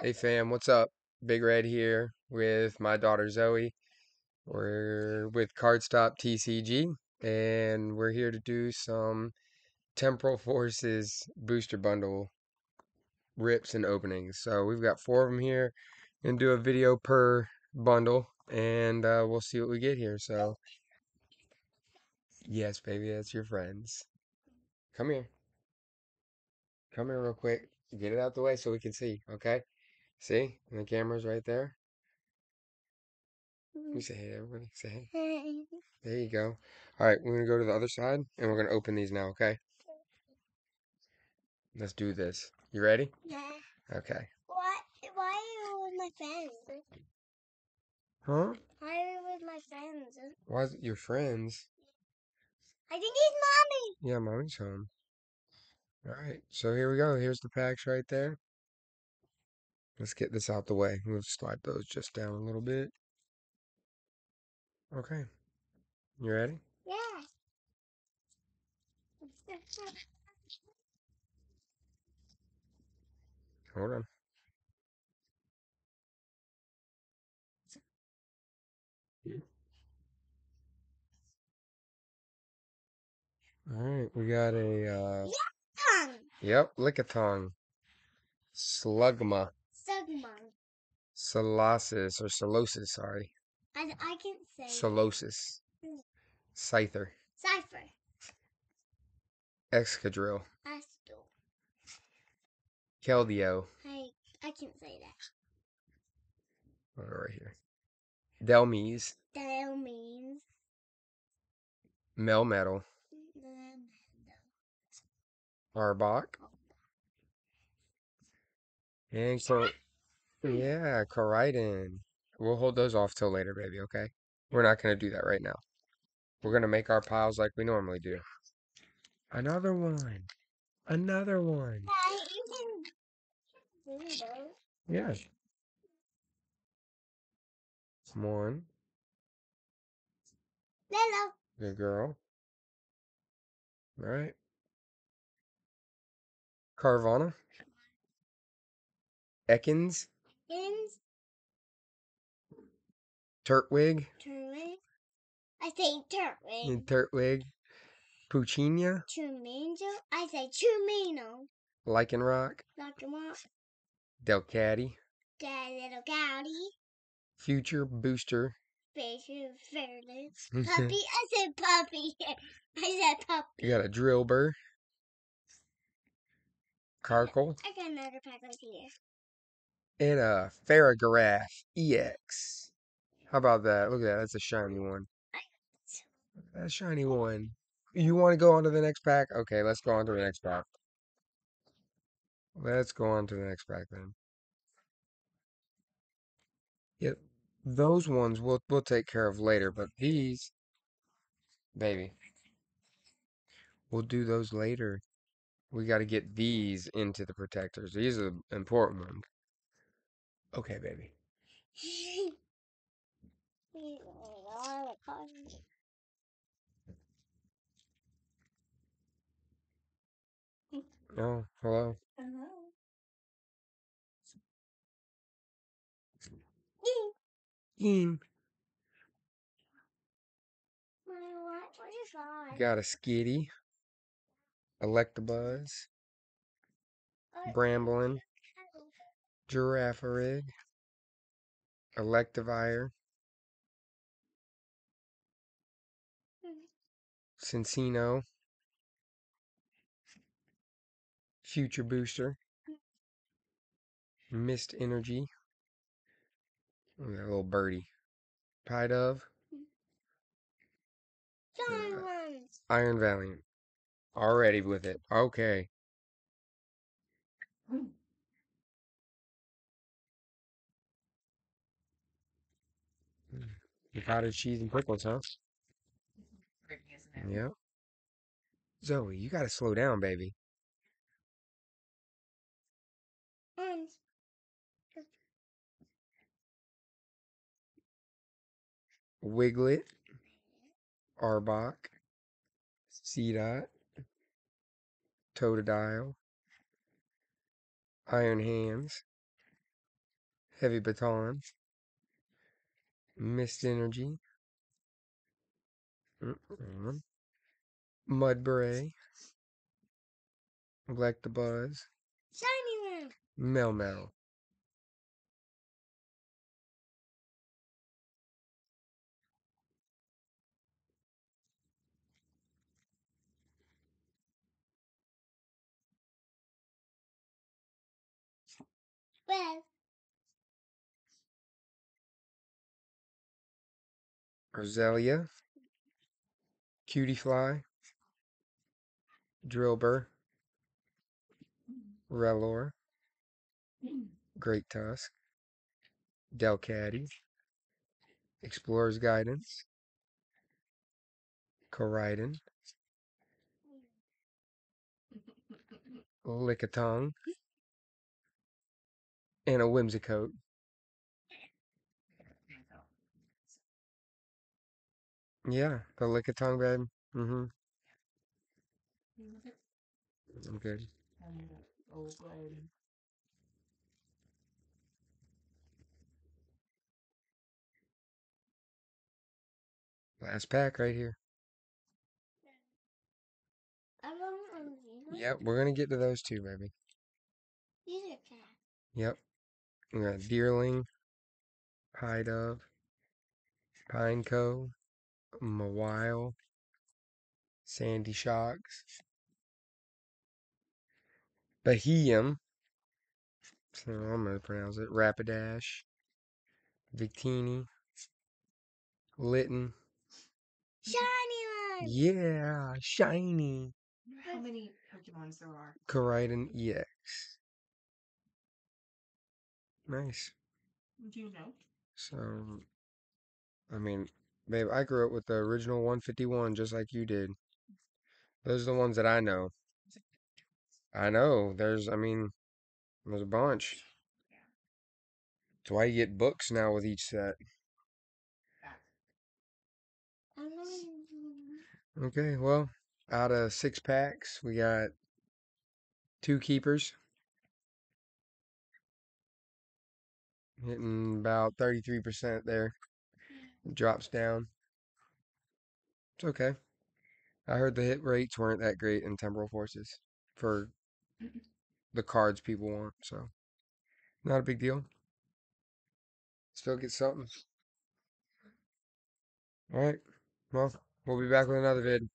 Hey fam, what's up? Big Red here with my daughter Zoe. We're with Cardstop TCG and we're here to do some Temporal Forces booster bundle rips and openings. So we've got four of them here and do a video per bundle and uh, we'll see what we get here. So yes, baby, that's your friends. Come here. Come here real quick. Get it out the way so we can see, okay? See? And the camera's right there. You mm. say hey, everybody. Say hey. There you go. All right, we're gonna go to the other side, and we're gonna open these now. Okay. Let's do this. You ready? Yeah. Okay. Why? Why are you with my friends? Huh? Why are you with my friends? Why is it your friends? I think he's mommy. Yeah, mommy's home. All right. So here we go. Here's the packs right there. Let's get this out the way. We'll slide those just down a little bit. Okay. You ready? Yeah. Hold on. All right, we got a uh yep, lickitung, slugma, Sugmon. solosis or solosis, sorry, I, I can say. Solosis, scyther, cipher. excadrill, Astor. keldeo, I I can't say that. oh, right here, delmies, That means melmetal, um, arbok, and so yeah, Koraidon. We'll hold those off till later, baby. Okay, we're not gonna do that right now. We're gonna make our piles like we normally do. Another one. Another one. Yeah. One. Hello. Good girl. All right. Carvanha. Ekans. Turtwig. Turwig. I say turwig. And Turtwig. Puccina. Chuminjo. I say. Like a mom. Delcatty. That little gouty. Future Booster. Facial fairness. Puppy. I said puppy. I said puppy. You got a Drillbur. Carkol. I got another pack right here. And a Farigiraf EX. How about that? Look at that. That's a shiny one. That shiny one. You want to go on to the next pack? Okay, let's go on to the next pack. Let's go on to the next pack then. Yep, those ones we'll we'll take care of later, but these, baby, we'll do those later. We got to get these into the protectors. These are the important ones. Okay, baby. Oh, hello. Hello. Got a Skitty. Electabuzz. Bramblin. Girafarig. Electivire. Cinccino. Future Booster. Mist Energy. At that little birdie. Pidove. Uh, Iron Valiant. Already with it. Okay. Hmm. The cottage cheese and pickles, huh? Yep. Zoe, you gotta slow down, baby. Um, Wiglett. Arbok. Seedot. Totodile. Iron Hands. Heavy Baton, Mist Energy, mm-mm, Mudbray, Black the Buzz, Shiny one. Mel. Red. Roselia, Cutiefly, Drillbur, Rellor, Great Tusk, Delcatty, Explorer's Guidance, Koraidon, Lickitung, and a Whimsicott. Yeah, the Lickitung, babe. Mm-hmm. I'm good. Last pack right here. I want these ones. Yep, we're gonna get to those two, baby. These are cats. Yep. We got Deerling, High Dove, Pineco, Mawile, Sandy Shocks, Bahium. So I'm gonna pronounce it. Rapidash, Victini, Litten. Shiny one. Yeah, shiny. How many Pokemons there are? Koraidon EX. Nice. Do you know? So, I mean, babe, I grew up with the original 151 just like you did. Those are the ones that I know. I know. There's, I mean, there's a bunch. That's why you get books now with each set. Um. Okay, well, out of six packs, we got two keepers. Hitting about 33% there. Drops down. It's okay. I heard the hit rates weren't that great in Temporal Forces for the cards people want, so not a big deal. Still get something. Alright, well, we'll be back with another vid.